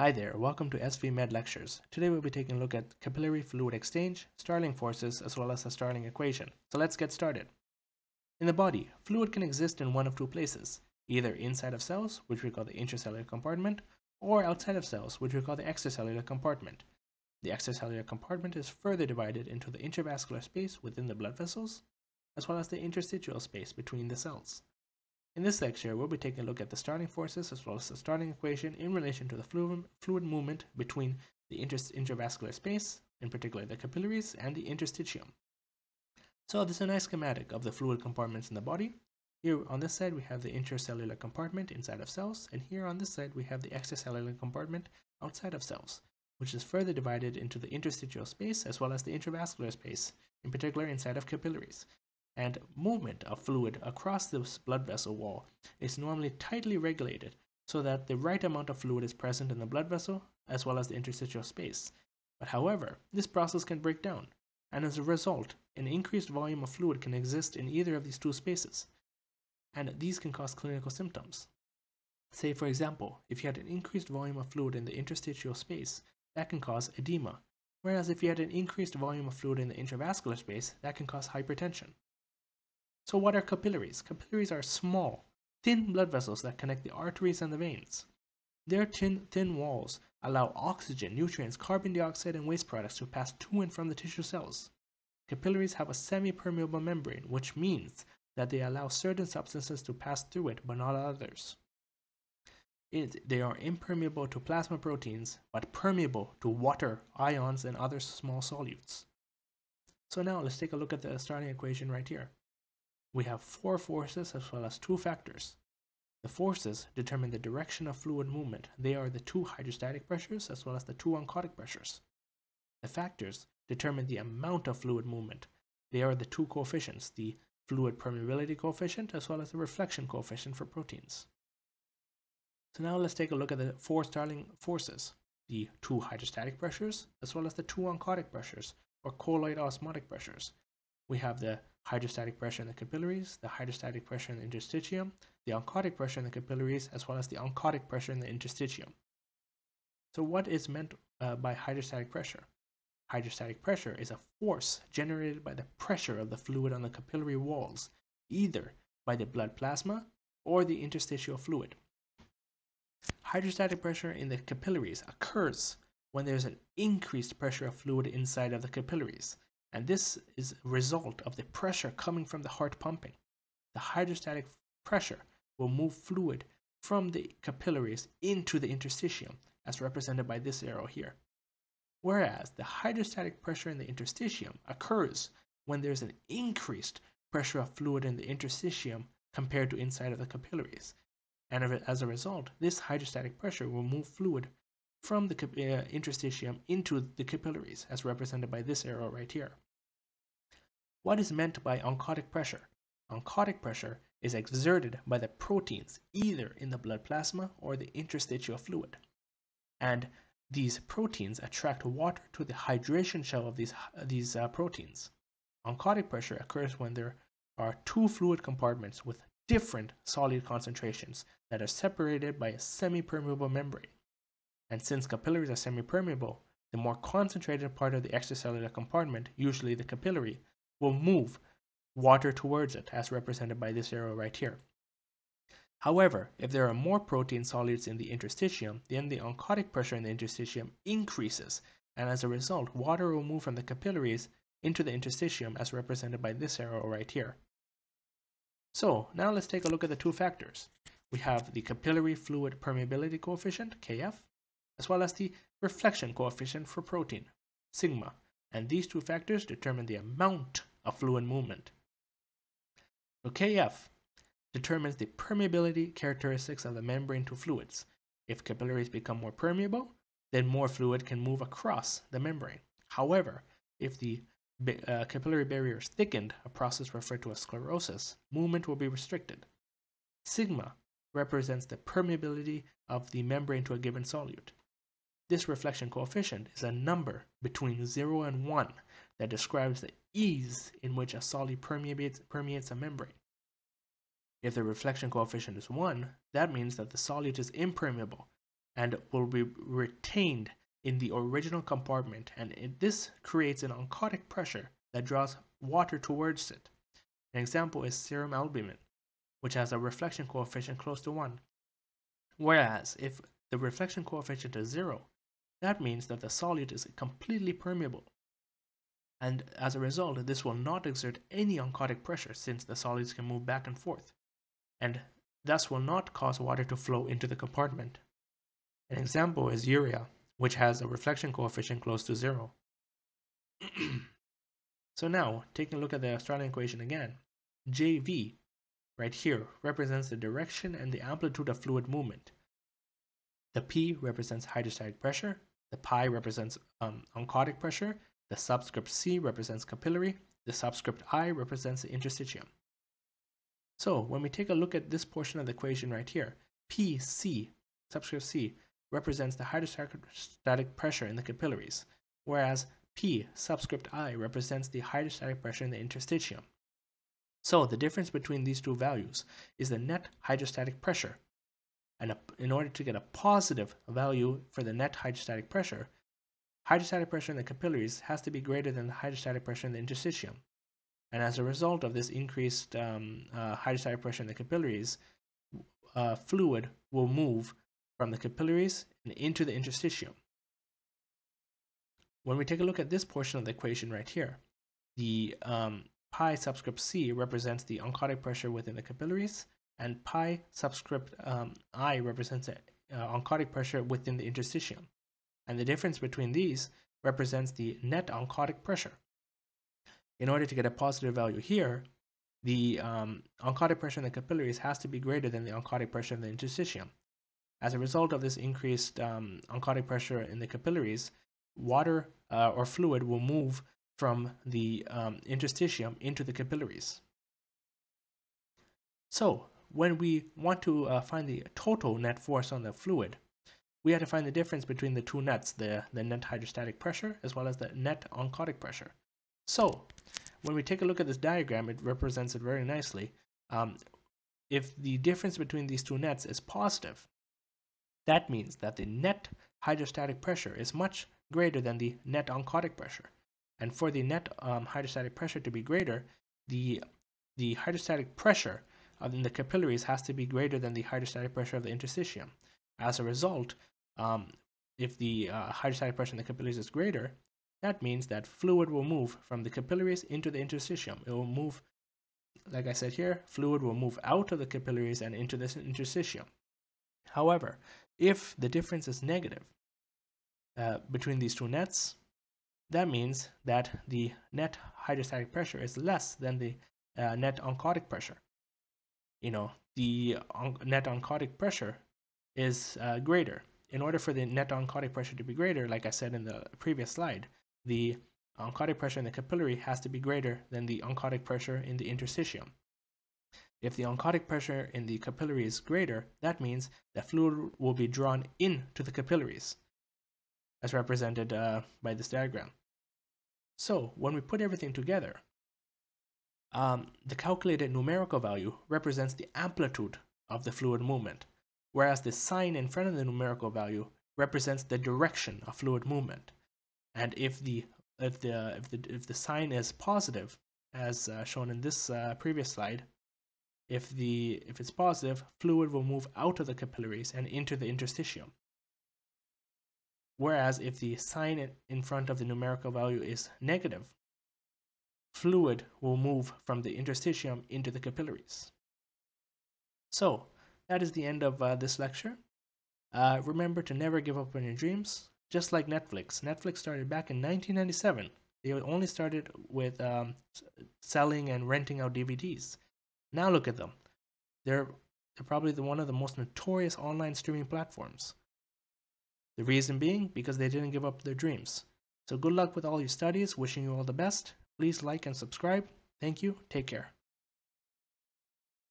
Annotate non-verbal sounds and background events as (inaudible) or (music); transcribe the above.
Hi there, welcome to SV Med Lectures. Today we'll be taking a look at capillary fluid exchange, Starling forces, as well as the Starling equation. So let's get started. In the body, fluid can exist in one of two places, either inside of cells, which we call the intracellular compartment, or outside of cells, which we call the extracellular compartment. The extracellular compartment is further divided into the intravascular space within the blood vessels, as well as the interstitial space between the cells. In this lecture, we'll be taking a look at the Starling forces as well as the Starling equation in relation to the fluid, movement between the intravascular space, in particular the capillaries, and the interstitium. So this is a nice schematic of the fluid compartments in the body. Here on this side, we have the intracellular compartment inside of cells, and here on this side, we have the extracellular compartment outside of cells, which is further divided into the interstitial space as well as the intravascular space, in particular inside of capillaries and movement of fluid across this blood vessel wall is normally tightly regulated so that the right amount of fluid is present in the blood vessel as well as the interstitial space. But however, this process can break down, and as a result, an increased volume of fluid can exist in either of these two spaces, and these can cause clinical symptoms. Say, for example, if you had an increased volume of fluid in the interstitial space, that can cause edema, whereas if you had an increased volume of fluid in the intravascular space, that can cause hypertension. So what are capillaries? Capillaries are small, thin blood vessels that connect the arteries and the veins. Their thin, thin walls allow oxygen, nutrients, carbon dioxide, and waste products to pass to and from the tissue cells. Capillaries have a semi-permeable membrane, which means that they allow certain substances to pass through it, but not others. It, they are impermeable to plasma proteins, but permeable to water, ions, and other small solutes. So now let's take a look at the Starling equation right here we have four forces as well as two factors. The forces determine the direction of fluid movement. They are the two hydrostatic pressures as well as the two oncotic pressures. The factors determine the amount of fluid movement. They are the two coefficients, the fluid permeability coefficient as well as the reflection coefficient for proteins. So now let's take a look at the four Starling forces, the two hydrostatic pressures as well as the two oncotic pressures or colloid osmotic pressures. We have the hydrostatic pressure in the capillaries, the hydrostatic pressure in the interstitium, the oncotic pressure in the capillaries, as well as the oncotic pressure in the interstitium. So what is meant uh, by hydrostatic pressure? Hydrostatic pressure is a force generated by the pressure of the fluid on the capillary walls, either by the blood plasma or the interstitial fluid. Hydrostatic pressure in the capillaries occurs when there's an increased pressure of fluid inside of the capillaries, and this is a result of the pressure coming from the heart pumping. The hydrostatic pressure will move fluid from the capillaries into the interstitium, as represented by this arrow here. Whereas the hydrostatic pressure in the interstitium occurs when there's an increased pressure of fluid in the interstitium compared to inside of the capillaries. And as a result, this hydrostatic pressure will move fluid from the uh, interstitium into the capillaries, as represented by this arrow right here. What is meant by oncotic pressure? Oncotic pressure is exerted by the proteins either in the blood plasma or the interstitial fluid. And these proteins attract water to the hydration shell of these, these uh, proteins. Oncotic pressure occurs when there are two fluid compartments with different solute concentrations that are separated by a semi-permeable membrane. And since capillaries are semi-permeable, the more concentrated part of the extracellular compartment, usually the capillary, will move water towards it, as represented by this arrow right here. However, if there are more protein solutes in the interstitium, then the oncotic pressure in the interstitium increases, and as a result, water will move from the capillaries into the interstitium as represented by this arrow right here. So now let's take a look at the two factors. We have the capillary fluid permeability coefficient, Kf, as well as the reflection coefficient for protein, sigma, and these two factors determine the amount of fluid movement. So Kf determines the permeability characteristics of the membrane to fluids. If capillaries become more permeable, then more fluid can move across the membrane. However, if the uh, capillary barrier is thickened, a process referred to as sclerosis, movement will be restricted. Sigma represents the permeability of the membrane to a given solute. This reflection coefficient is a number between 0 and 1 that describes the ease in which a solute permeates, permeates a membrane. If the reflection coefficient is 1, that means that the solute is impermeable, and will be retained in the original compartment and it, this creates an oncotic pressure that draws water towards it. An example is serum albumin, which has a reflection coefficient close to 1. Whereas if the reflection coefficient is 0, that means that the solute is completely permeable. And as a result, this will not exert any oncotic pressure since the solutes can move back and forth, and thus will not cause water to flow into the compartment. An example is urea, which has a reflection coefficient close to zero. (clears throat) so now, taking a look at the Starling equation again, JV, right here, represents the direction and the amplitude of fluid movement. The P represents hydrostatic pressure, the pi represents um, oncotic pressure, the subscript C represents capillary, the subscript I represents the interstitium. So when we take a look at this portion of the equation right here, PC, subscript C, represents the hydrostatic pressure in the capillaries, whereas P subscript I represents the hydrostatic pressure in the interstitium. So the difference between these two values is the net hydrostatic pressure. And in order to get a positive value for the net hydrostatic pressure, hydrostatic pressure in the capillaries has to be greater than the hydrostatic pressure in the interstitium. And as a result of this increased um, uh, hydrostatic pressure in the capillaries, uh, fluid will move from the capillaries and into the interstitium. When we take a look at this portion of the equation right here, the um, pi subscript c represents the oncotic pressure within the capillaries, and pi subscript um, i represents the uh, oncotic pressure within the interstitium. And the difference between these represents the net oncotic pressure. In order to get a positive value here, the um, oncotic pressure in the capillaries has to be greater than the oncotic pressure in the interstitium. As a result of this increased um, oncotic pressure in the capillaries, water uh, or fluid will move from the um, interstitium into the capillaries. So when we want to uh, find the total net force on the fluid, we have to find the difference between the two nets, the, the net hydrostatic pressure as well as the net oncotic pressure. So when we take a look at this diagram, it represents it very nicely. Um, if the difference between these two nets is positive, that means that the net hydrostatic pressure is much greater than the net oncotic pressure. And for the net um, hydrostatic pressure to be greater, the, the hydrostatic pressure in the capillaries has to be greater than the hydrostatic pressure of the interstitium. As a result, um, if the uh, hydrostatic pressure in the capillaries is greater, that means that fluid will move from the capillaries into the interstitium. It will move, like I said here, fluid will move out of the capillaries and into the interstitium. However, if the difference is negative uh, between these two nets, that means that the net hydrostatic pressure is less than the uh, net oncotic pressure. You know, the net oncotic pressure is uh, greater. In order for the net oncotic pressure to be greater, like I said in the previous slide, the oncotic pressure in the capillary has to be greater than the oncotic pressure in the interstitium. If the oncotic pressure in the capillary is greater, that means that fluid will be drawn into the capillaries, as represented uh, by this diagram. So when we put everything together, um, the calculated numerical value represents the amplitude of the fluid movement, whereas the sign in front of the numerical value represents the direction of fluid movement. And if the if the if the if the sign is positive, as uh, shown in this uh, previous slide, if the if it's positive, fluid will move out of the capillaries and into the interstitium. Whereas if the sign in front of the numerical value is negative, fluid will move from the interstitium into the capillaries. So that is the end of uh, this lecture. Uh, remember to never give up on your dreams. Just like Netflix. Netflix started back in 1997. They only started with um, selling and renting out DVDs. Now look at them. They're, they're probably the, one of the most notorious online streaming platforms. The reason being because they didn't give up their dreams. So good luck with all your studies. Wishing you all the best. Please like and subscribe. Thank you. Take care.